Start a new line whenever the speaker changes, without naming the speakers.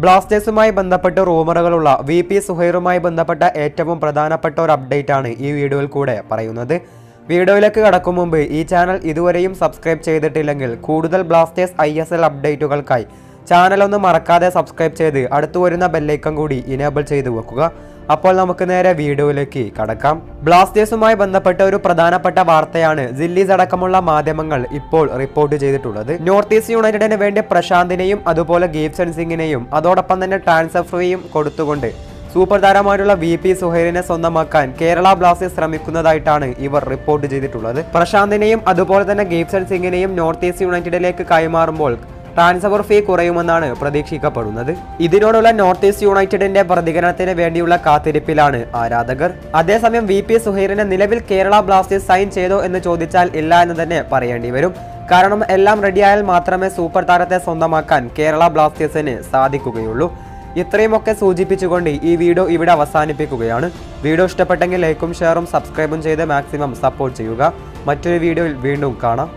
ബ്ലാസ്റ്റേഴ്സുമായി ബന്ധപ്പെട്ട് റൂമറുകളുള്ള V P സുഹൈറുമായി ബന്ധപ്പെട്ട ഏറ്റവും പ്രധാനപ്പെട്ട ഒരു അപ്ഡേറ്റ് ആണ് ഈ വീഡിയോയിൽ കൂടെ പറയുന്നത്. വീഡിയോയിലേക്ക് കടക്കും മുമ്പ് ഈ ചാനൽ ഇതുവരെയും സബ്സ്ക്രൈബ് ചെയ്തിട്ടില്ലെങ്കിൽ കൂടുതൽ ബ്ലാസ്റ്റേഴ്സ് ഐ അപ്ഡേറ്റുകൾക്കായി ചാനൽ ഒന്ന് മറക്കാതെ സബ്സ്ക്രൈബ് ചെയ്ത് അടുത്തു വരുന്ന ബെല്ലൈക്കൺ കൂടി ഇനേബിൾ ചെയ്തു വെക്കുക. അപ്പോൾ നമുക്ക് നേരെ വീഡിയോയിലേക്ക് കടക്കാം. ബ്ലാസ്റ്റേഴ്സുമായി ബന്ധപ്പെട്ട ഒരു പ്രധാനപ്പെട്ട വാർത്തയാണ് ജില്ലീസ് അടക്കമുള്ള മാധ്യമങ്ങൾ ഇപ്പോൾ റിപ്പോർട്ട് ചെയ്തിട്ടുള്ളത്. നോർത്ത് ഈസ്റ്റ് യുണൈറ്റഡിന് വേണ്ടി പ്രശാന്തിനെയും അതുപോലെ ഗീപ്സൺ സിംഗിനെയും അതോടൊപ്പം തന്നെ ട്രാൻസ്ഫർ ഫ്രീയും കൊടുത്തുകൊണ്ട് സൂപ്പർ താരമായിട്ടുള്ള വി പി സുഹൈലിനെ സ്വന്തമാക്കാൻ കേരള ബ്ലാസ്റ്റേഴ്സ് ശ്രമിക്കുന്നതായിട്ടാണ് ഇവർ റിപ്പോർട്ട് ചെയ്തിട്ടുള്ളത്. പ്രശാന്തിനെയും അതുപോലെ തന്നെ ഗീപ്സൺ സിംഗിനെയും നോർത്ത് ഈസ്റ്റ് യുണൈറ്റഡിലേക്ക് കൈമാറുമ്പോൾ ട്രാൻസ്ഫർ ഫീ കുറയുമെന്നാണ് പ്രതീക്ഷിക്കപ്പെടുന്നത്. ഇതിനോടുള്ള നോർത്ത് ഈസ്റ്റ് യുണൈറ്റഡിന്റെ പ്രതികരണത്തിന് വേണ്ടിയുള്ള കാത്തിരിപ്പിലാണ് ആരാധകർ. അതേസമയം വി പി സുഹൈറിനെ നിലവിൽ കേരള ബ്ലാസ്റ്റേഴ്സ് സൈൻ ചെയ്തോ എന്ന് ചോദിച്ചാൽ ഇല്ല എന്ന് തന്നെ പറയേണ്ടി വരും. കാരണം എല്ലാം റെഡിയായാൽ മാത്രമേ സൂപ്പർ താരത്തെ സ്വന്തമാക്കാൻ കേരള ബ്ലാസ്റ്റേഴ്സിന് സാധിക്കുകയുള്ളൂ. ഇത്രയുമൊക്കെ സൂചിപ്പിച്ചുകൊണ്ട് ഈ വീഡിയോ ഇവിടെ അവസാനിപ്പിക്കുകയാണ്. വീഡിയോ ഇഷ്ടപ്പെട്ടെങ്കിൽ ലൈക്കും ഷെയറും സബ്സ്ക്രൈബും ചെയ്ത് മാക്സിമം സപ്പോർട്ട് ചെയ്യുക. മറ്റൊരു വീഡിയോയിൽ വീണ്ടും കാണാം.